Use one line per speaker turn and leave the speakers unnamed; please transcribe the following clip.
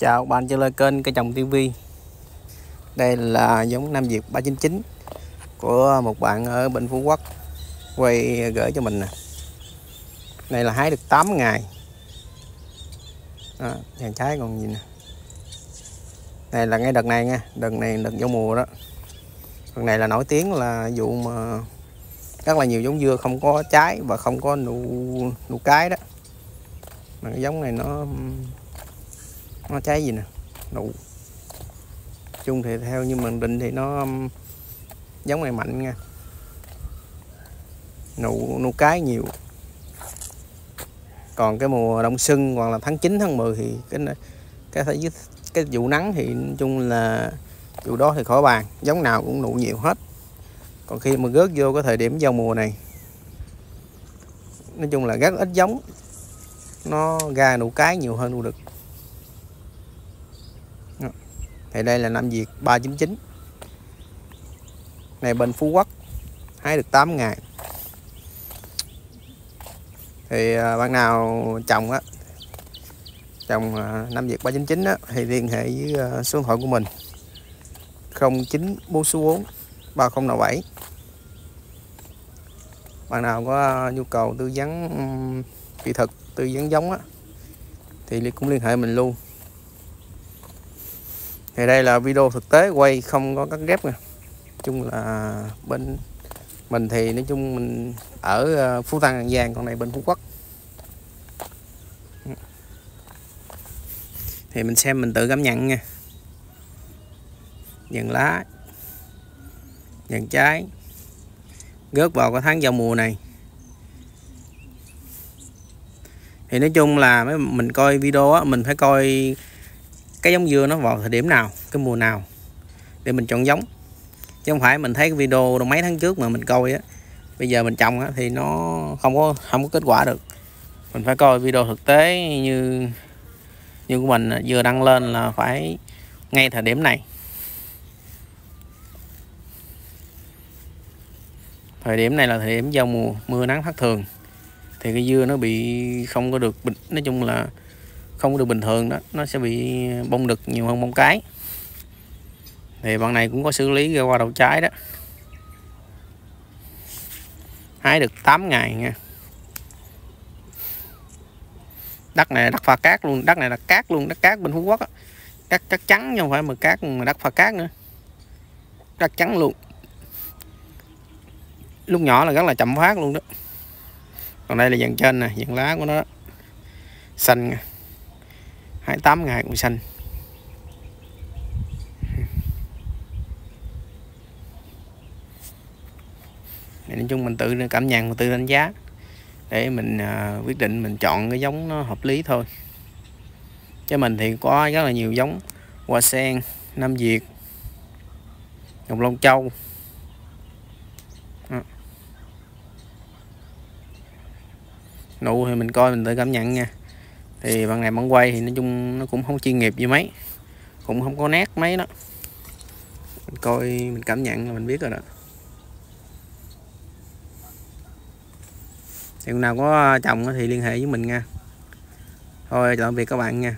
Chào bạn trở lại kênh cây trồng TV Đây là giống Nam Việt 399 Của một bạn ở Bình Phú Quốc Quay gửi cho mình nè. Đây là hái được 8 ngày. Đó, Hàng trái còn gì nè. Đây là ngay đợt này nha Đợt này đợt vô mùa đó. Đợt này là nổi tiếng là vụ mà Rất là nhiều giống dưa không có trái Và không có nụ, nụ cái đó. Mà cái giống này nó nó trái gì nè? Nụ. Chung thì theo như mình định thì nó um, giống này mạnh nha. Nụ nụ cái nhiều. Còn cái mùa đông xuân hoặc là tháng 9 tháng 10 thì cái cái cái, cái vụ nắng thì nói chung là vụ đó thì khỏi bàn. Giống nào cũng nụ nhiều hết. Còn khi mà gớt vô cái thời điểm giao mùa này nói chung là rất ít giống. Nó ra nụ cái nhiều hơn nụ đực thì đây là Nam Việt 399 này, bên Phú Quốc, hái được 8 ngày thì à, bạn nào trồng á, trồng à, Nam Việt 399 á, thì liên hệ với à, số điện thoại của mình. 0944 3057 bạn nào có nhu cầu tư vấn kỹ thuật, tư vấn giống á, thì cũng liên hệ mình luôn thì đây là video thực tế, quay không có cắt ghép nè. Chung là bên mình thì nói chung mình ở ờ, Phú Tân, An Giang, còn này bên Phú Quốc. Ừ. Thì mình xem mình tự cảm nhận nha. Dần lá dần trái gớt vào cái tháng giao mùa này. Thì nói chung là mình coi video á, mình phải coi cái giống dưa nó vào thời điểm nào, cái mùa nào, để mình chọn giống. Chứ không phải mình thấy cái video đâu, mấy tháng trước mà mình coi á, bây giờ mình trồng á, thì nó không có không có kết quả được. Mình phải coi video thực tế như như của mình vừa đăng lên là phải ngay thời điểm này. Thời điểm này là thời điểm giao mùa, mưa nắng thất thường, thì cái dưa nó bị không có được nói chung là không được bình thường đó, nó sẽ bị bông đực nhiều hơn bông cái. Thì bạn này cũng có xử lý ra qua đầu trái đó. Hái được 8 ngày nha. Đất này đất pha cát luôn, đất này là cát luôn, đất cát bên phú quốc á. Cát cát trắng chứ không phải mà cát mà đất pha cát nữa. Đất trắng luôn. Lúc nhỏ là rất là chậm phát luôn đó. Còn đây là dàn trên nè, dàn lá của nó xanh nha 28 ngày cũng xanh nói chung mình tự cảm nhận và tự đánh giá. Để mình uh, quyết định mình chọn cái giống nó hợp lý thôi. Chứ mình thì có rất là nhiều giống. Hoa sen nam việt ngọc long châu. Nụ thì mình coi mình tự cảm nhận nha thì bạn này bạn quay thì nói chung nó cũng không chuyên nghiệp như mấy. Cũng không có nét mấy đó. Mình coi, mình cảm nhận là mình biết rồi đó. Thì nào có chồng thì liên hệ với mình nha. Thôi, tạm biệt các bạn nha.